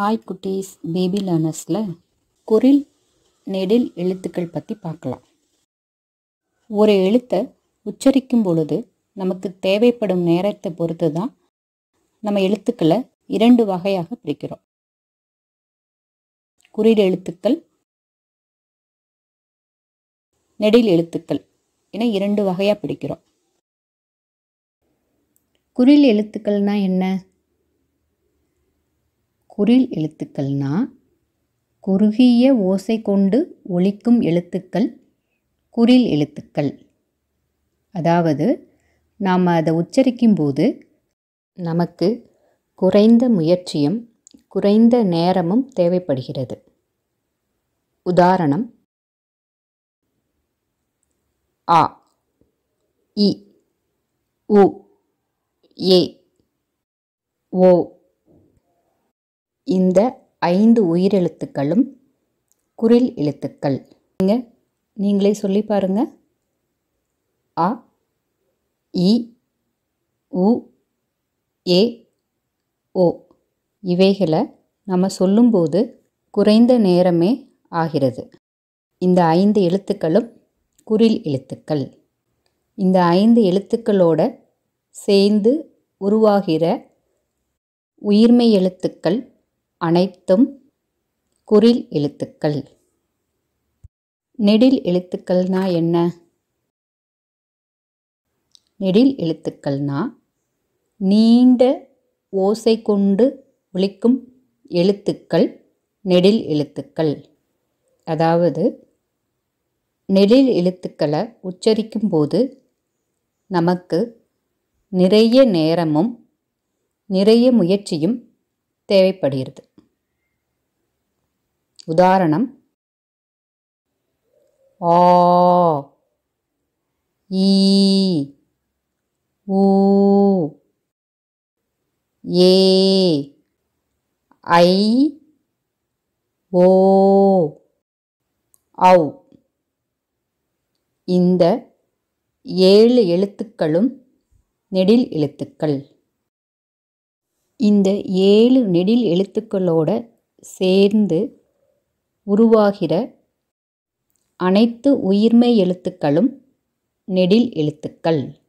Hi குட்டீஸ் baby லேர்னர்ஸில் குரில் நெடில் எழுத்துக்கள் பற்றி பார்க்கலாம். ஒரு எழுத்தை உச்சரிக்கும் பொழுது நமக்கு தேவைப்படும் நேரத்தை பொறுத்து தான் நம்ம எழுத்துக்களை இரண்டு வகையாக பிரிக்கிறோம். குறில் எழுத்துக்கள் நெடில் எழுத்துக்கள் என இரண்டு வகையாக பிடிக்கிறோம் குறில் எழுத்துக்கள்னால் என்ன? குறில் எழுத்துக்கள்னா குறுகிய ஓசை கொண்டு ஒலிக்கும் எழுத்துக்கள் குறில் எழுத்துக்கள். அதாவது நாம் அதை உச்சரிக்கும்போது நமக்கு குறைந்த முயற்சியும் குறைந்த நேரமும் தேவைப்படுகிறது. உதாரணம் ஆ இ உ ஏ ஓ இந்த ஐந்து உயிரெழுத்துக்களும் குறில் எழுத்துக்கள். நீங்கள் நீங்களே சொல்லி பாருங்க. அ இ உ ஏ ஓ. இவைகளை நம்ம சொல்லும்போது குறைந்த நேரமே ஆகிறது. இந்த ஐந்து எழுத்துக்களும் குறில் எழுத்துக்கள். இந்த ஐந்து எழுத்துக்களோட சேர்ந்து உருவாகிற உயிர்மை எழுத்துக்கள் அனைத்தும் குறில் எழுத்துக்கள். நெடில் எழுத்துக்கள்னா என்ன? நெடில் எழுத்துக்கள்னா நீண்ட ஓசை கொண்டு ஒழிக்கும் எழுத்துக்கள் நெடில் எழுத்துக்கள். அதாவது நெடில் எழுத்துக்களை உச்சரிக்கும் போது நமக்கு நிறைய நேரமும் நிறைய முயற்சியும் தேவைப்படுகிறது. உதாரணம் ஆ ஈ ஊ ஏ ஐ ஓ ஔ. இந்த ஏழு எழுத்துக்களும் நெடில் எழுத்துக்கள். இந்த ஏழு நெடில் எழுத்துக்களோட சேர்ந்து உருவாகிற அனைத்து உயிர்மெய் எழுத்துக்களும் நெடில் எழுத்துக்கள்.